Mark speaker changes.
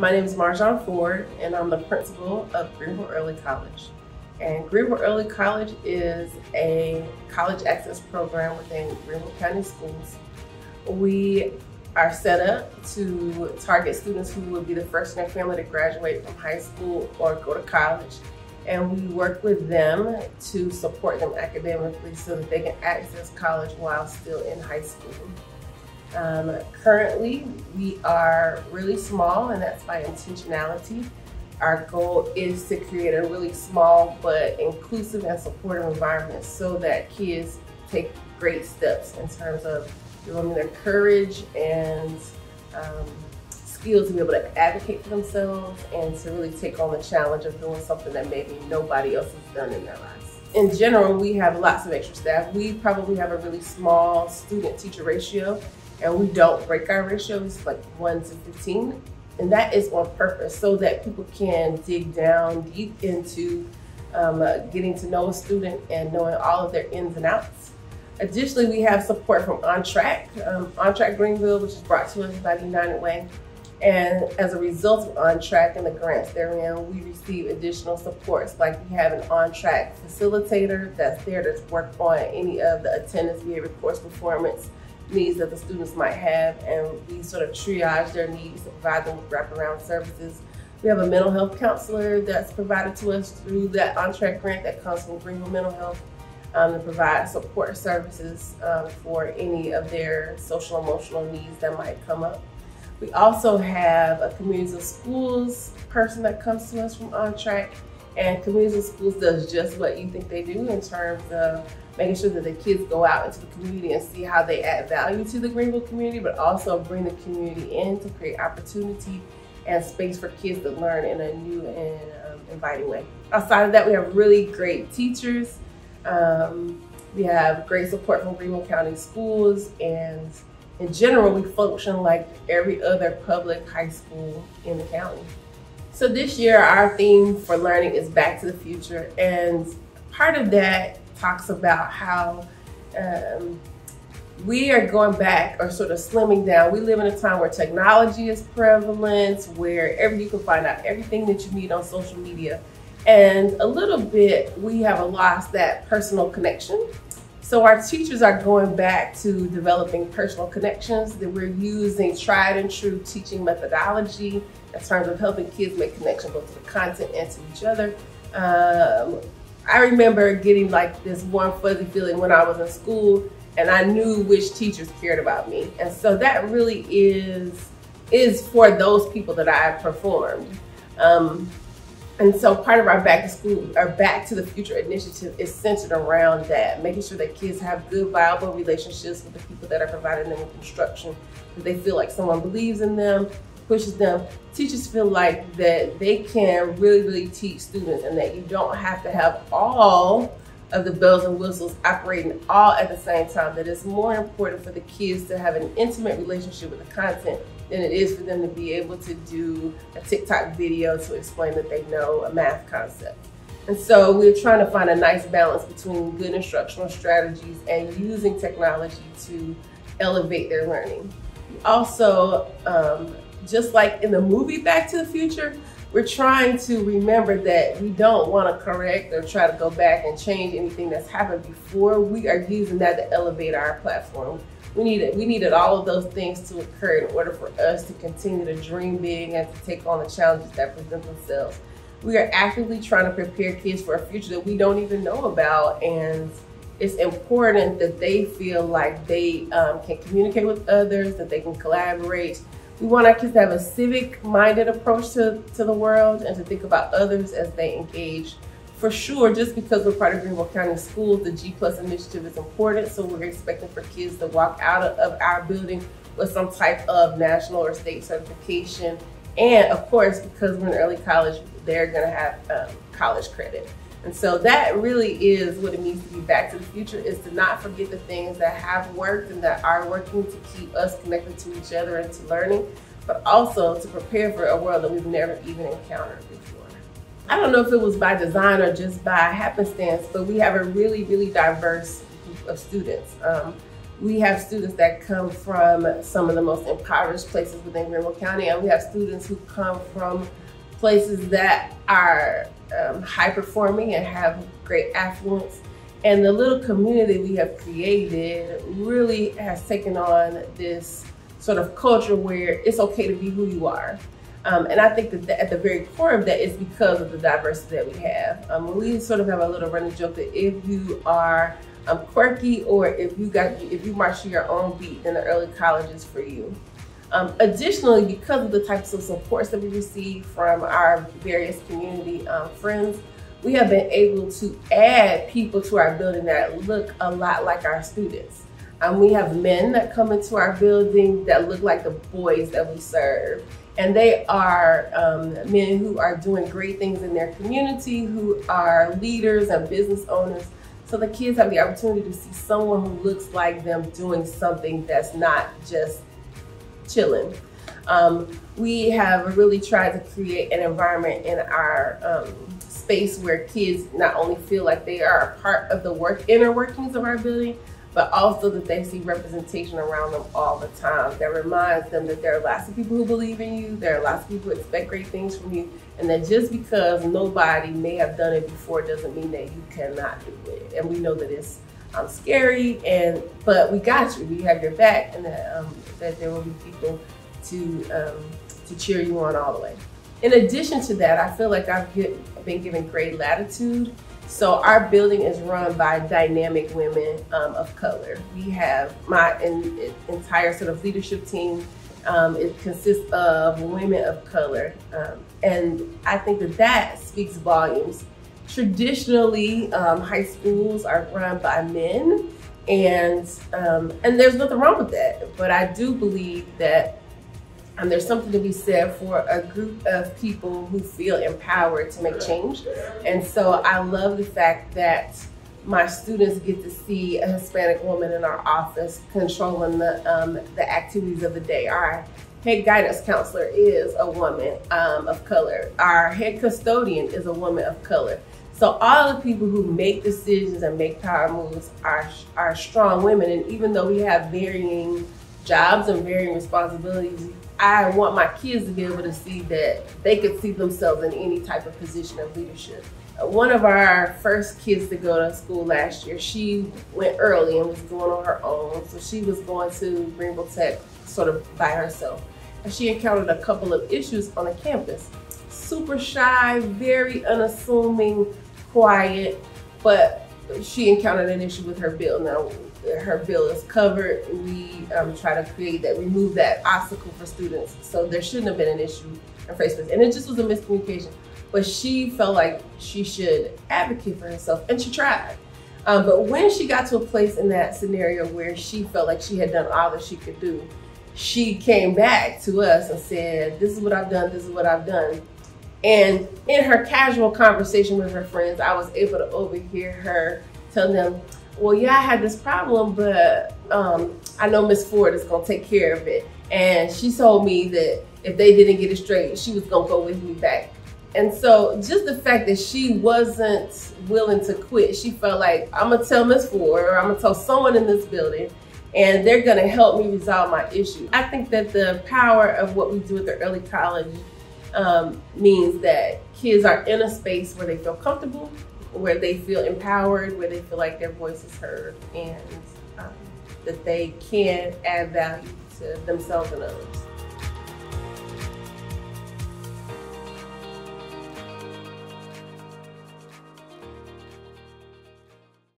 Speaker 1: My name is Marjon Ford, and I'm the principal of Greenville Early College. And Greenville Early College is a college access program within Greenville County Schools. We are set up to target students who will be the first in their family to graduate from high school or go to college. And we work with them to support them academically so that they can access college while still in high school. Um, currently, we are really small, and that's by intentionality. Our goal is to create a really small but inclusive and supportive environment so that kids take great steps in terms of developing their courage and um, skills to be able to advocate for themselves and to really take on the challenge of doing something that maybe nobody else has done in their lives. In general, we have lots of extra staff. We probably have a really small student teacher ratio and we don't break our ratios like 1 to 15. And that is on purpose so that people can dig down deep into um, uh, getting to know a student and knowing all of their ins and outs. Additionally, we have support from On Track, um, On Track Greenville, which is brought to us by the United Way. And as a result of On Track and the grants therein, we receive additional supports. Like we have an On Track facilitator that's there to work on any of the attendance, behavior, course performance, needs that the students might have, and we sort of triage their needs to provide them with wraparound services. We have a mental health counselor that's provided to us through that on-track grant that comes from Greenville Mental Health um, to provide support services um, for any of their social emotional needs that might come up. We also have a communities of schools person that comes to us from On Track, and communities of schools does just what you think they do in terms of making sure that the kids go out into the community and see how they add value to the Greenville community, but also bring the community in to create opportunity and space for kids to learn in a new and um, inviting way. Outside of that, we have really great teachers. Um, we have great support from Greenville County Schools, and in general, we function like every other public high school in the county. So this year, our theme for learning is Back to the Future, and part of that talks about how um, we are going back or sort of slimming down. We live in a time where technology is prevalent, where every, you can find out everything that you need on social media. And a little bit, we have lost that personal connection. So our teachers are going back to developing personal connections that we're using tried and true teaching methodology in terms of helping kids make connections both to the content and to each other. Um, I remember getting like this warm fuzzy feeling when I was in school and I knew which teachers cared about me. And so that really is is for those people that I performed. Um, and so part of our back to school our back to the future initiative is centered around that, making sure that kids have good viable relationships with the people that are providing them with instruction, that they feel like someone believes in them, pushes them. Teachers feel like that they can really, really teach students and that you don't have to have all of the bells and whistles operating all at the same time. That it's more important for the kids to have an intimate relationship with the content than it is for them to be able to do a TikTok video to explain that they know a math concept. And so we're trying to find a nice balance between good instructional strategies and using technology to elevate their learning. Also, um, just like in the movie Back to the Future, we're trying to remember that we don't want to correct or try to go back and change anything that's happened before. We are using that to elevate our platform. We needed we needed all of those things to occur in order for us to continue to dream big and to take on the challenges that present themselves. We are actively trying to prepare kids for a future that we don't even know about and it's important that they feel like they um, can communicate with others, that they can collaborate, we want our kids to have a civic-minded approach to, to the world and to think about others as they engage. For sure, just because we're part of Greenville County Schools, the G Plus initiative is important, so we're expecting for kids to walk out of our building with some type of national or state certification. And of course, because we're in early college, they're gonna have um, college credit. And so that really is what it means to be back to the future is to not forget the things that have worked and that are working to keep us connected to each other and to learning, but also to prepare for a world that we've never even encountered before. I don't know if it was by design or just by happenstance, but we have a really, really diverse group of students. Um, We have students that come from some of the most impoverished places within Greenville County, and we have students who come from places that are um, high performing and have great affluence. And the little community we have created really has taken on this sort of culture where it's okay to be who you are. Um, and I think that at the very core of that is because of the diversity that we have. Um, we sort of have a little running joke that if you are um, quirky or if you got if you march to your own beat, then the early college is for you. Um, additionally, because of the types of supports that we receive from our various community um, friends, we have been able to add people to our building that look a lot like our students. Um, we have men that come into our building that look like the boys that we serve. And they are um, men who are doing great things in their community, who are leaders and business owners. So the kids have the opportunity to see someone who looks like them doing something that's not just chilling. Um, we have really tried to create an environment in our um, space where kids not only feel like they are a part of the work inner workings of our building, but also that they see representation around them all the time that reminds them that there are lots of people who believe in you, there are lots of people who expect great things from you, and that just because nobody may have done it before doesn't mean that you cannot do it. And we know that it's um, scary, and but we got you. We have your back, and that, um, that there will be people to um, to cheer you on all the way. In addition to that, I feel like I've get, been given great latitude so our building is run by dynamic women um, of color. We have my in, entire sort of leadership team. Um, it consists of women of color, um, and I think that that speaks volumes. Traditionally, um, high schools are run by men, and um, and there's nothing wrong with that. But I do believe that and there's something to be said for a group of people who feel empowered to make change. And so I love the fact that my students get to see a Hispanic woman in our office controlling the, um, the activities of the day. Our head guidance counselor is a woman um, of color. Our head custodian is a woman of color. So all the people who make decisions and make power moves are, are strong women. And even though we have varying jobs and varying responsibilities, I want my kids to be able to see that they could see themselves in any type of position of leadership. One of our first kids to go to school last year, she went early and was going on her own. So she was going to Greenville Tech sort of by herself. And she encountered a couple of issues on the campus. Super shy, very unassuming, quiet, but she encountered an issue with her bill. Now, her bill is covered. We um, try to create that, remove that obstacle for students. So there shouldn't have been an issue in first place. And it just was a miscommunication. But she felt like she should advocate for herself, and she tried. Um, but when she got to a place in that scenario where she felt like she had done all that she could do, she came back to us and said, This is what I've done, this is what I've done. And in her casual conversation with her friends, I was able to overhear her tell them, well, yeah, I had this problem, but um, I know Miss Ford is gonna take care of it. And she told me that if they didn't get it straight, she was gonna go with me back. And so just the fact that she wasn't willing to quit, she felt like, I'm gonna tell Miss Ford or I'm gonna tell someone in this building and they're gonna help me resolve my issue. I think that the power of what we do at the early college um, means that kids are in a space where they feel comfortable where they feel empowered, where they feel like their voice is heard, and um, that they can add value to themselves and others.